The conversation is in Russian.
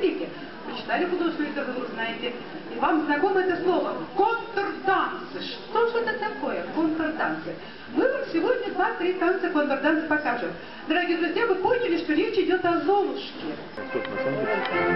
веке. Прочитали художественную литературу, знаете. И вам знакомо это слово контрдансы. Что же это такое контрдансы? Мы вам сегодня два-три танца контрданс покажем. Дорогие друзья, вы поняли, что речь идет о Золушке. Стоп, на самом деле.